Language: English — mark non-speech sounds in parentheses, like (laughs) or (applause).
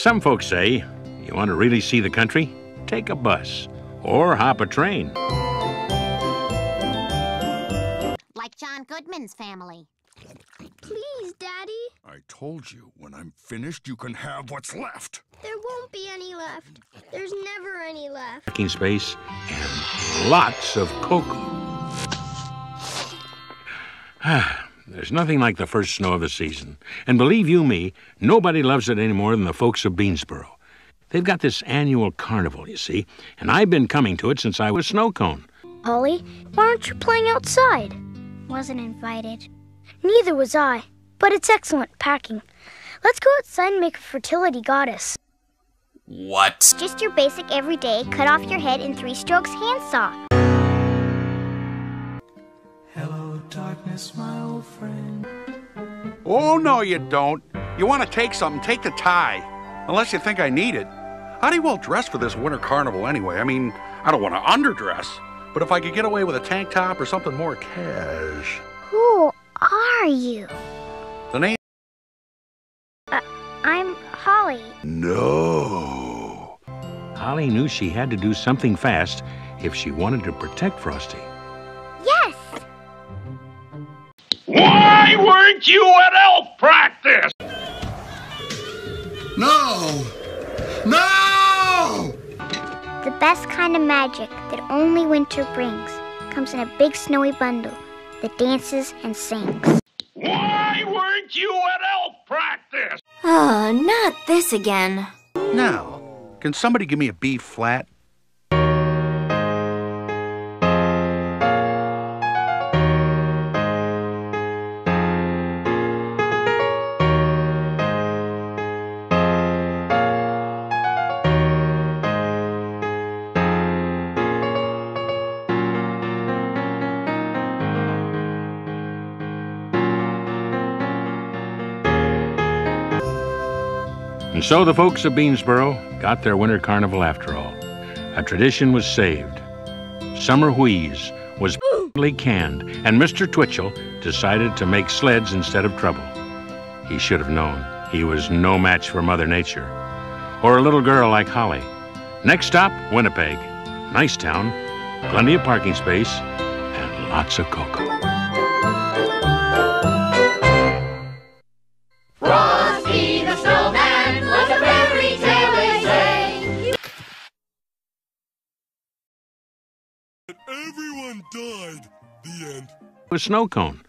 Some folks say you want to really see the country? Take a bus or hop a train. Like John Goodman's family. Please, Daddy. I told you, when I'm finished, you can have what's left. There won't be any left. There's never any left. Parking space and lots of cocoa. (sighs) There's nothing like the first snow of the season. And believe you me, nobody loves it any more than the folks of Beansboro. They've got this annual carnival, you see, and I've been coming to it since I was snow cone. Holly, why aren't you playing outside? Wasn't invited. Neither was I, but it's excellent packing. Let's go outside and make a fertility goddess. What? Just your basic everyday cut off your head in three strokes handsaw. Darkness, my old friend. Oh, no, you don't. You want to take something, take the tie. Unless you think I need it. How do you well dress for this winter carnival anyway? I mean, I don't want to underdress. But if I could get away with a tank top or something more cash. Who are you? The name? Uh, I'm Holly. No. Holly knew she had to do something fast if she wanted to protect Frosty. Why weren't you at elf practice? No! No! The best kind of magic that only winter brings comes in a big snowy bundle that dances and sings. Why weren't you at elf practice? Oh, not this again. Now, can somebody give me a B flat? And so the folks of Beansboro got their winter carnival after all. A tradition was saved. Summer wheeze was (laughs) canned, and Mr. Twitchell decided to make sleds instead of trouble. He should have known he was no match for Mother Nature. Or a little girl like Holly. Next stop, Winnipeg. Nice town, plenty of parking space, and lots of cocoa. Everyone died. The end. A snow cone.